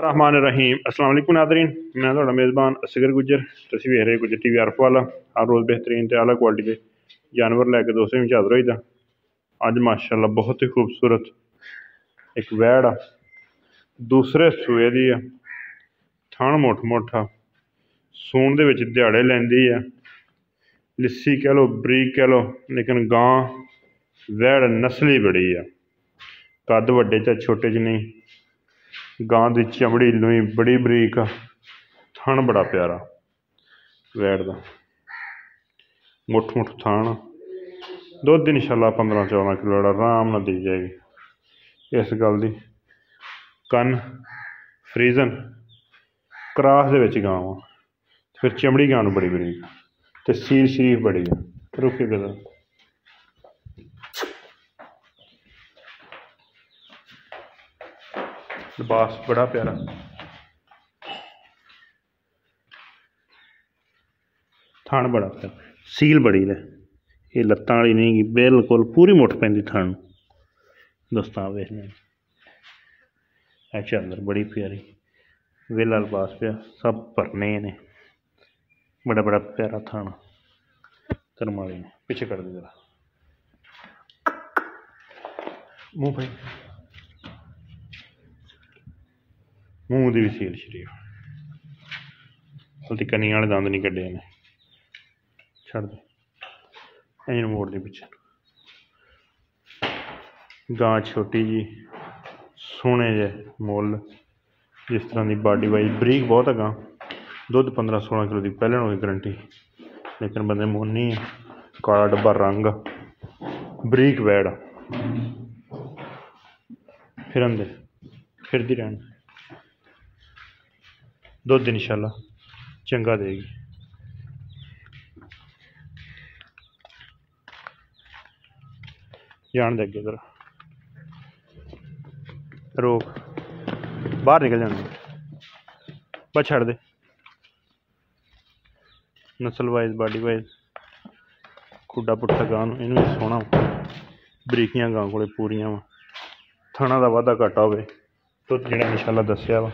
ਰਹਿਮਾਨ ਰਹੀਮ ਅਸਲਾਮ ਅਲੈਕੁਮ ਨਾਜ਼ਰੀਨ। ਮੈਂ ਤੁਹਾਡਾ ਮੇਜ਼ਬਾਨ ਅਸਗਰ ਗੁੱਜਰ। ਤੁਸੀਂ ਵੇਖ ਰਹੇ ਗੁੱਜਰ ਟੀਵੀ ਅਰਫ ਵਾਲਾ। ਹਰ ਰੋਜ਼ ਬਿਹਤਰੀਨ ਤੇ ਆਲਾ ਕੁਆਲਿਟੀ ਦੇ ਜਾਨਵਰ ਲੈ ਕੇ ਦੋਸਤੋ ਵਿੱਚ ਹਾਜ਼ਰ ਹੋਈਦਾ। ਅੱਜ ਮਾਸ਼ਾਅੱਲਾ ਬਹੁਤ ਹੀ ਖੂਬਸੂਰਤ ਇੱਕ ਵੈੜ ਆ। ਦੂਸਰੇ ਸੂਏ ਦੀ ਆ। ਥਣ ਮੋਟ ਮੋਟਾ। ਸੂਣ ਦੇ ਵਿੱਚ ਦਿਹਾੜੇ ਲੈਂਦੀ ਆ। ਲਿੱਸੀ ਕਹਿ ਲਓ, ਬਰੀਕ ਕਹਿ ਲਓ, ਲੇਕਿਨ ਗਾਂ ਵੈੜ ਨਸਲੀ ਬੜੀ ਆ। ਕੱਦ ਵੱਡੇ ਚ ਛੋਟੇ ਚ ਨਹੀਂ। ਗਾਂ ਦੀ ਚਮੜੀ ਲੂਈ ਬੜੀ ਬਰੀਕ ਆ। ਥਣ ਬੜਾ ਪਿਆਰਾ, ਵੈੜ ਦਾ। ਮੁੱਠ ਮੁੱਠ ਥਣ। ਦੁੱਧ ਇਨਸ਼ਾਅੱਲਾ 15 14 ਕਿਲੋ ਦਾ ਆਰਾਮ ਨਾਲ ਦੇ ਜਾਏਗੀ। ਇਸ ਗੱਲ ਦੀ ਕੰਨ ਫਰੀਜ਼ਨ ਕਰਾਸ ਦੇ ਵਿੱਚ ਗਾਂ ਫਿਰ ਚਮੜੀ ਗਾਂ ਨੂੰ ਬੜੀ ਬਰੀਕ ਤੇ ਸੀਲ ਸ਼ਰੀਫ ਬੜੀ ਆ। ਰੁਕੇ ਗਦਾ ਲਿਬਾਸ ਬੜਾ ਪਿਆਰਾ ਥਣ ਬੜਾ ਪਿਆਰਾ ਸੀਲ ਬੜੀ ਲੈ ਇਹ ਲੱਤਾਂ ਵਾਲੀ ਨਹੀਂ ਗੀ ਬਿਲਕੁਲ ਪੂਰੀ ਮੁੱਠ ਪੈਂਦੀ ਥਣ ਨੂੰ ਦੋਸਤਾਂ ਵੇਖ ਲੈ ਇਹ ਚਾਦਰ ਬੜੀ ਪਿਆਰੀ ਵੇਲਾ ਲਿਬਾਸ ਪਿਆ ਸਭ ਭਰਨੇ ਨੇ ਬੜਾ ਬੜਾ ਪਿਆਰਾ ਥਣ ਕਰਮਾਲੀ ਨੇ ਪਿੱਛੇ ਕਰ ਦੇ ਜਰਾ ਮੂੰਹ ਦੀ ਵੀ ਸੀਲ ਸ਼ਰੀਫ। ਹਲਤੀ ਕੰਨੀਆਂ ਵਾਲੇ ਦੰਦ ਨਹੀਂ ਕੱਢੇ ਨੇ ਛੱਡ ਦੇ। ਇਹਨੂੰ ਮੋੜ ਦੇ ਪਿੱਛੇ। ਗਾਂ ਛੋਟੀ ਜੀ, ਸੋਹਣੇ ਜੇ ਮੁੱਲ, ਜਿਸ ਤਰ੍ਹਾਂ ਦੀ ਬਾਡੀ ਵਾਈਜ਼ ਬਰੀਕ ਬਹੁਤ ਹੈਗਾ ਦੁੱਧ 15 16 ਕਿਲੋ ਦੀ ਪਹਿਲਾਂ ਹੋਈ ਗਰੰਟੀ ਲੇਕਿਨ ਬੰਦੇ ਮੋਨੀ ਨਹੀਂ ਕਾਲਾ ਡੱਬਾ ਰੰਗ, ਬਰੀਕ ਵੈੜ ਫਿਰਨ ਦੇ ਫਿਰਦੀ ਰਹਿਣ। ਦੁੱਧ ਇਨਸ਼ਾਅੱਲਾ ਚੰਗਾ ਦੇਗੀ। ਜਾਣ ਦੇ ਅੱਗੇ ਜ਼ਰਾ। ਰੋਕ। ਬਾਹਰ ਨਿਕਲ ਜਾਣਾ। ਬਸ ਛੱਡ ਦੇ। ਨਸਲ ਵਾਈਜ਼, ਬਾਡੀ ਵਾਈਜ਼। ਖੁੱਡਾ ਪੁੱਠਾ ਗਾਂ ਨੂੰ, ਇਹਨੂੰ ਵੀ ਸੋਹਣਾ ਬਰੀਕੀਆਂ ਗਾਂ ਕੋਲੇ ਪੂਰੀਆਂ ਵਾ। ਥਣਾ ਦਾ ਵਾਧਾ ਘਾਟਾ ਹੋਵੇ। ਦੁੱਧ ਜਿਹੜਾ ਇਨਸ਼ਾਅੱਲਾ ਦੱਸਿਆ ਵਾ।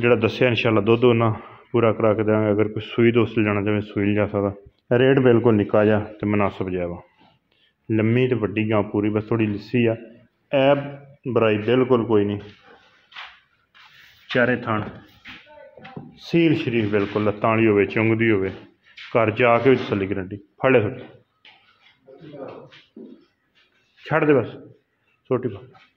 ਜਿਹੜਾ ਦੱਸਿਆ ਇਨਸ਼ਾਅੱਲਾ ਦੁੱਧ ਉਹਨਾਂ ਪੂਰਾ ਕਰਾ ਕੇ ਦੇਵਾਂਗੇ ਅਗਰ ਕੋਈ ਸੂਈ ਦੋਸਤ ਜਾਣਾ ਚਾਹੇ ਸੂਈ ਜਾ ਸਕਦਾ। ਰੇਟ ਬਿਲਕੁਲ ਨਿੱਕਾ ਜਿਹਾ ਤੇ ਮਨਾਸਬ ਜਿਹਾ ਵਾ। ਲੰਮੀ ਤੇ ਵੱਡੀ ਗਾਂ ਪੂਰੀ, ਬਸ ਥੋੜੀ ਲਿੱਸੀ ਆ। ਐਬ ਬਰਾਈ ਬਿਲਕੁਲ ਕੋਈ ਨਹੀਂ। ਚਾਰੇ ਥਣ ਸੀਲ ਸ਼ਰੀਫ ਬਿਲਕੁਲ, ਲੱਤਾਂ ਵਾਲੀ ਹੋਵੇ, ਚੁੰਗਦੀ ਹੋਵੇ। ਘਰ ਜਾ ਕੇ ਵੀ ਤਸੱਲੀ ਗਰੰਟੀ। ਫੜ ਲੈ ਛੱਡ ਦੇ ਬਸ। ਛੋਟੀ ਪਾ।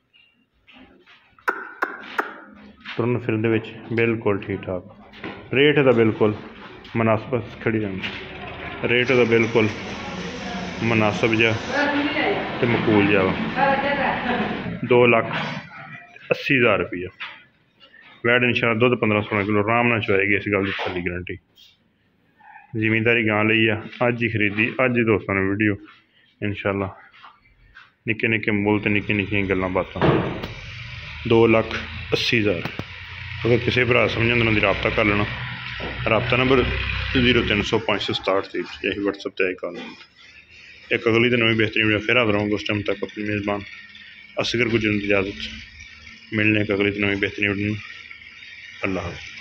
ਤੁਰਨ ਫਿਰਨ ਦੇ ਵਿੱਚ ਬਿਲਕੁਲ ਠੀਕ ਠਾਕ। ਰੇਟ ਦਾ ਬਿਲਕੁਲ ਮਨਾਸਬ ਖੜੀ ਰਹਿੰਦੀ। ਰੇਟ ਦਾ ਬਿਲਕੁਲ ਮਨਾਸਬ ਜਿਹਾ ਤੇ ਮਕੂਲ ਜਿਹਾ ਵਾ। 2 ਲੱਖ 80 ਹਜ਼ਾਰ ਰੁਪਈਆ। ਵੈਡ ਇਨਸ਼ਾ ਦੁੱਧ 15 16 ਕਿਲੋ, ਆਰਾਮ ਨਾਲ ਚੁਆਏਗੀ ਇਸ ਗੱਲ ਦੀ ਤਸੱਲੀ ਗਰੰਟੀ ਜ਼ਿਮੀਂਦਾਰੀ ਗਾਂ ਲਈ ਆ, ਅੱਜ ਹੀ ਖਰੀਦੀ, ਅੱਜ ਹੀ ਦੋਸਤਾਂ ਨੂੰ ਵੀਡੀਓ ਇਨਸ਼ਾਅੱਲਾ ਨਿੱਕੇ ਨਿੱਕੇ ਮੁੱਲ ਤੇ ਨਿੱਕੀ ਨਿੱਕੀਆਂ ਗੱਲਾਂ ਬਾਤਾਂ। 2 ਲੱਖ 80 ਹਜ਼ਾਰ। ਅਗਰ ਕਿਸੇ ਭਰਾ ਸਮਝਣ ਉਹਨਾਂ ਦੀ ਰਾਬਤਾ ਕਰ ਲੈਣਾ। ਰਾਬਤਾ ਨੰਬਰ 0305667 ਤੇ ਇਹ WhatsApp ਤੇ ਆਈ ਕਾਲ ਇੱਕ ਅਗਲੀ ਤੇ ਨਵੀਂ ਬਿਹਤਰੀਨ ਵੀਡੀਓ ਫਿਰ ਹਾਜ਼ਰ ਉਸ ਟਾਈਮ ਤੱਕ ਆਪਣੀ ਮੇਜ਼ਬਾਨ। ਅਸਗਰ ਗੁਜਰਨ ਦੀ ਇਜਾਜ਼ਤ ਮਿਲਣੇ ਇੱਕ ਅਗਲੀ ਤੇ ਨਵੀਂ ਬਿਹਤਰੀਨ ਵੀਡੀਓ ਅੱਲਾਹ ਹਾਫਿਜ਼।